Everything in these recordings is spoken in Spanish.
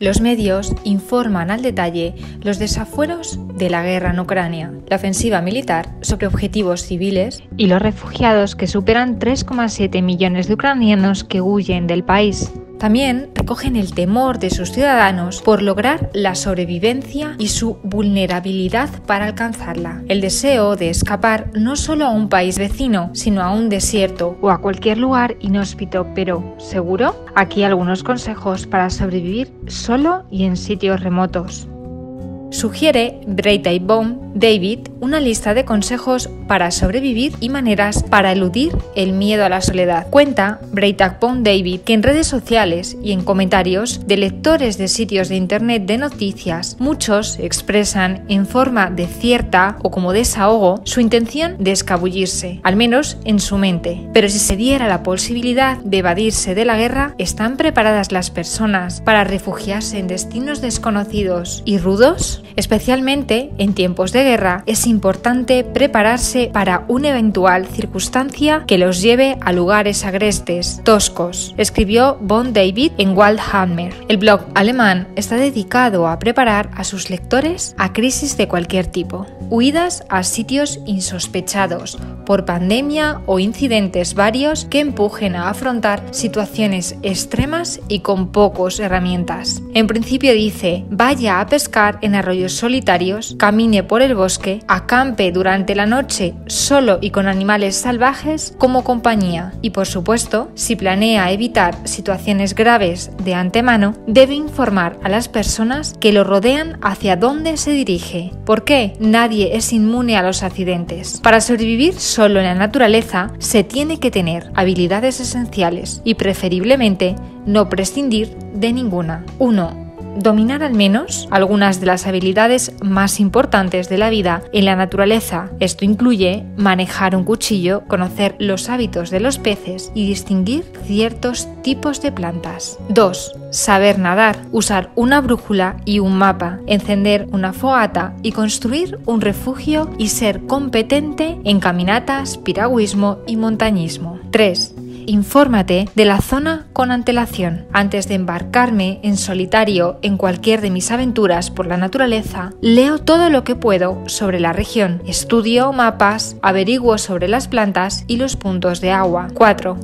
Los medios informan al detalle los desafueros de la guerra en Ucrania, la ofensiva militar sobre objetivos civiles y los refugiados que superan 3,7 millones de ucranianos que huyen del país. También recogen el temor de sus ciudadanos por lograr la sobrevivencia y su vulnerabilidad para alcanzarla. El deseo de escapar no solo a un país vecino, sino a un desierto o a cualquier lugar inhóspito, pero seguro. Aquí algunos consejos para sobrevivir solo y en sitios remotos. Sugiere Breitbart David una lista de consejos para sobrevivir y maneras para eludir el miedo a la soledad. Cuenta Breitbart David que en redes sociales y en comentarios de lectores de sitios de internet de noticias, muchos expresan en forma de cierta o como desahogo su intención de escabullirse, al menos en su mente. Pero si se diera la posibilidad de evadirse de la guerra, ¿están preparadas las personas para refugiarse en destinos desconocidos y rudos? Especialmente en tiempos de guerra, es importante prepararse para una eventual circunstancia que los lleve a lugares agrestes, toscos, escribió Von David en Waldhammer. El blog alemán está dedicado a preparar a sus lectores a crisis de cualquier tipo. Huidas a sitios insospechados por pandemia o incidentes varios que empujen a afrontar situaciones extremas y con pocos herramientas. En principio dice, vaya a pescar en solitarios, camine por el bosque, acampe durante la noche solo y con animales salvajes como compañía y por supuesto, si planea evitar situaciones graves de antemano, debe informar a las personas que lo rodean hacia dónde se dirige. ¿Por qué? Nadie es inmune a los accidentes. Para sobrevivir solo en la naturaleza se tiene que tener habilidades esenciales y preferiblemente no prescindir de ninguna. 1 dominar al menos algunas de las habilidades más importantes de la vida en la naturaleza. Esto incluye manejar un cuchillo, conocer los hábitos de los peces y distinguir ciertos tipos de plantas. 2. Saber nadar, usar una brújula y un mapa, encender una fogata y construir un refugio y ser competente en caminatas, piragüismo y montañismo. 3 infórmate de la zona con antelación. Antes de embarcarme en solitario en cualquier de mis aventuras por la naturaleza, leo todo lo que puedo sobre la región, estudio mapas, averiguo sobre las plantas y los puntos de agua. 4.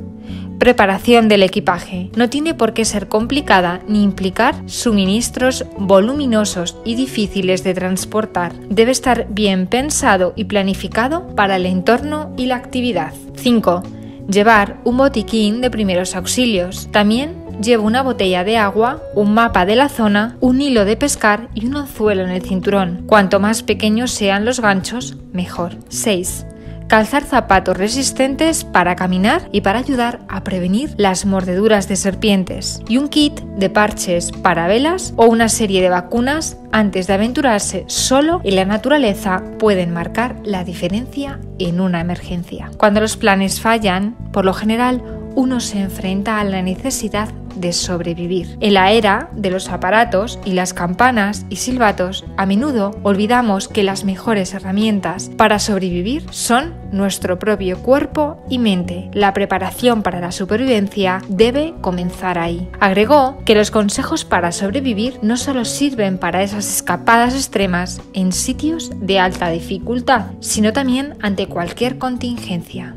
Preparación del equipaje. No tiene por qué ser complicada ni implicar suministros voluminosos y difíciles de transportar. Debe estar bien pensado y planificado para el entorno y la actividad. 5 Llevar un botiquín de primeros auxilios. También llevo una botella de agua, un mapa de la zona, un hilo de pescar y un anzuelo en el cinturón. Cuanto más pequeños sean los ganchos, mejor. 6 calzar zapatos resistentes para caminar y para ayudar a prevenir las mordeduras de serpientes, y un kit de parches para velas o una serie de vacunas antes de aventurarse solo en la naturaleza pueden marcar la diferencia en una emergencia. Cuando los planes fallan, por lo general, uno se enfrenta a la necesidad de sobrevivir. En la era de los aparatos y las campanas y silbatos, a menudo olvidamos que las mejores herramientas para sobrevivir son nuestro propio cuerpo y mente. La preparación para la supervivencia debe comenzar ahí. Agregó que los consejos para sobrevivir no solo sirven para esas escapadas extremas en sitios de alta dificultad, sino también ante cualquier contingencia.